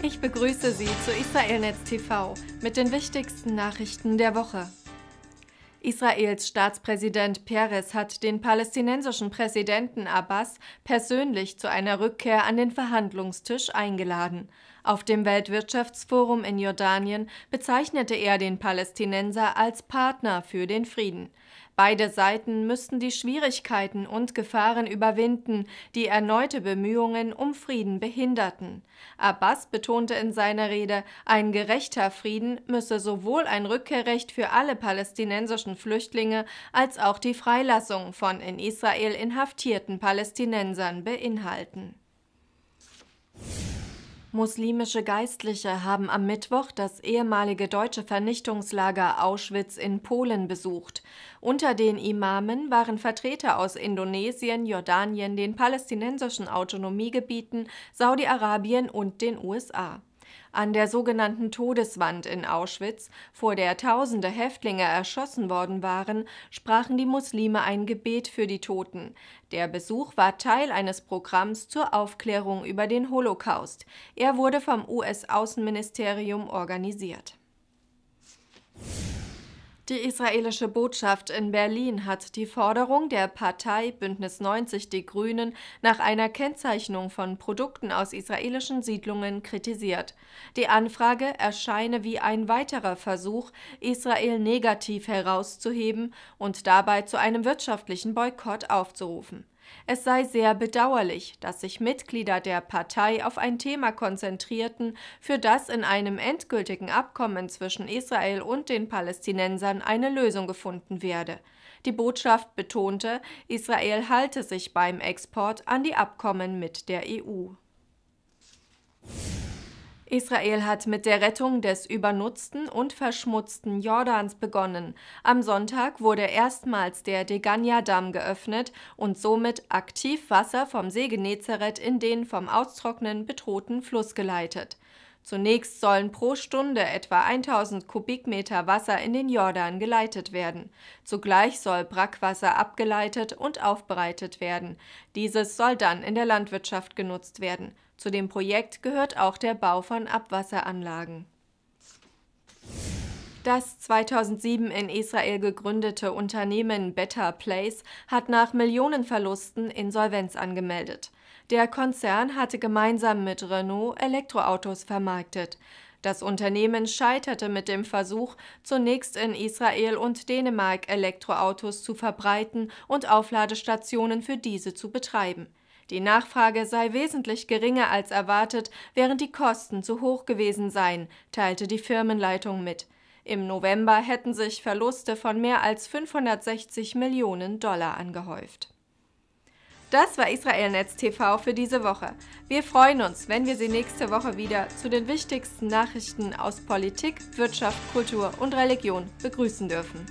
Ich begrüße Sie zu Israelnetz TV mit den wichtigsten Nachrichten der Woche. Israels Staatspräsident Peres hat den palästinensischen Präsidenten Abbas persönlich zu einer Rückkehr an den Verhandlungstisch eingeladen. Auf dem Weltwirtschaftsforum in Jordanien bezeichnete er den Palästinenser als Partner für den Frieden. Beide Seiten müssten die Schwierigkeiten und Gefahren überwinden, die erneute Bemühungen um Frieden behinderten. Abbas betonte in seiner Rede, ein gerechter Frieden müsse sowohl ein Rückkehrrecht für alle palästinensischen Flüchtlinge als auch die Freilassung von in Israel inhaftierten Palästinensern beinhalten. Muslimische Geistliche haben am Mittwoch das ehemalige deutsche Vernichtungslager Auschwitz in Polen besucht. Unter den Imamen waren Vertreter aus Indonesien, Jordanien, den palästinensischen Autonomiegebieten, Saudi-Arabien und den USA. An der sogenannten Todeswand in Auschwitz, vor der tausende Häftlinge erschossen worden waren, sprachen die Muslime ein Gebet für die Toten. Der Besuch war Teil eines Programms zur Aufklärung über den Holocaust. Er wurde vom US-Außenministerium organisiert. Die israelische Botschaft in Berlin hat die Forderung der Partei Bündnis 90 Die Grünen nach einer Kennzeichnung von Produkten aus israelischen Siedlungen kritisiert. Die Anfrage erscheine wie ein weiterer Versuch, Israel negativ herauszuheben und dabei zu einem wirtschaftlichen Boykott aufzurufen. Es sei sehr bedauerlich, dass sich Mitglieder der Partei auf ein Thema konzentrierten, für das in einem endgültigen Abkommen zwischen Israel und den Palästinensern eine Lösung gefunden werde. Die Botschaft betonte, Israel halte sich beim Export an die Abkommen mit der EU. Israel hat mit der Rettung des übernutzten und verschmutzten Jordans begonnen. Am Sonntag wurde erstmals der Degania-Damm geöffnet und somit aktiv Wasser vom See Genezareth in den vom Austrocknen bedrohten Fluss geleitet. Zunächst sollen pro Stunde etwa 1000 Kubikmeter Wasser in den Jordan geleitet werden. Zugleich soll Brackwasser abgeleitet und aufbereitet werden. Dieses soll dann in der Landwirtschaft genutzt werden. Zu dem Projekt gehört auch der Bau von Abwasseranlagen. Das 2007 in Israel gegründete Unternehmen Better Place hat nach Millionenverlusten Insolvenz angemeldet. Der Konzern hatte gemeinsam mit Renault Elektroautos vermarktet. Das Unternehmen scheiterte mit dem Versuch, zunächst in Israel und Dänemark Elektroautos zu verbreiten und Aufladestationen für diese zu betreiben. Die Nachfrage sei wesentlich geringer als erwartet, während die Kosten zu hoch gewesen seien, teilte die Firmenleitung mit. Im November hätten sich Verluste von mehr als 560 Millionen Dollar angehäuft. Das war Israel Netz TV für diese Woche. Wir freuen uns, wenn wir Sie nächste Woche wieder zu den wichtigsten Nachrichten aus Politik, Wirtschaft, Kultur und Religion begrüßen dürfen.